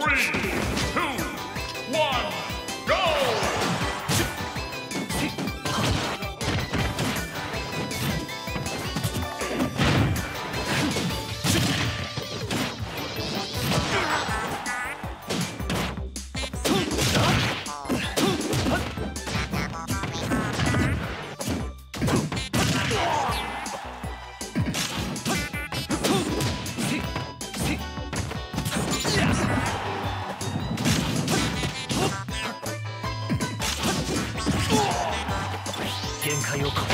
Three, 限界を超限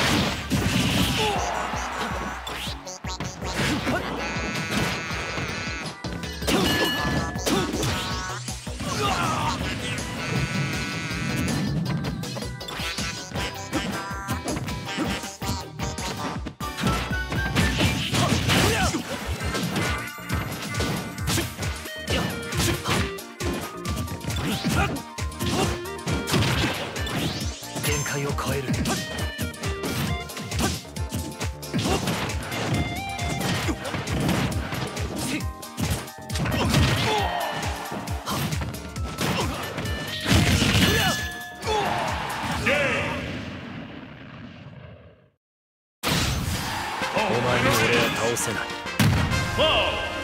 界を超える。お前に俺は倒せない